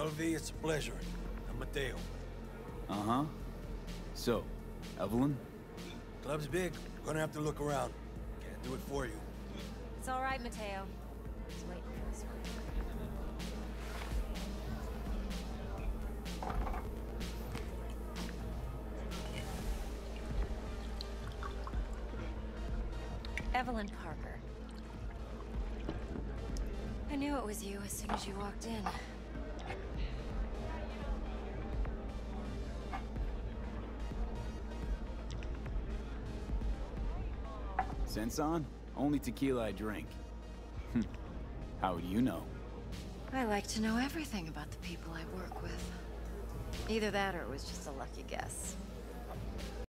Melvi, it's a pleasure. I'm Mateo. Uh-huh. So, Evelyn? Club's big. Gonna have to look around. Can't do it for you. It's all right, Mateo. Just waiting for this one. Evelyn Parker. I knew it was you as soon as you walked in. Centzon? Only tequila I drink. Hmm. How would you know? I like to know everything about the people I work with. Either that or it was just a lucky guess.